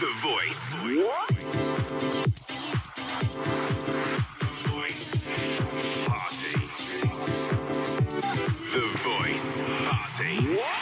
The Voice. Voice. Party. The Voice. Party.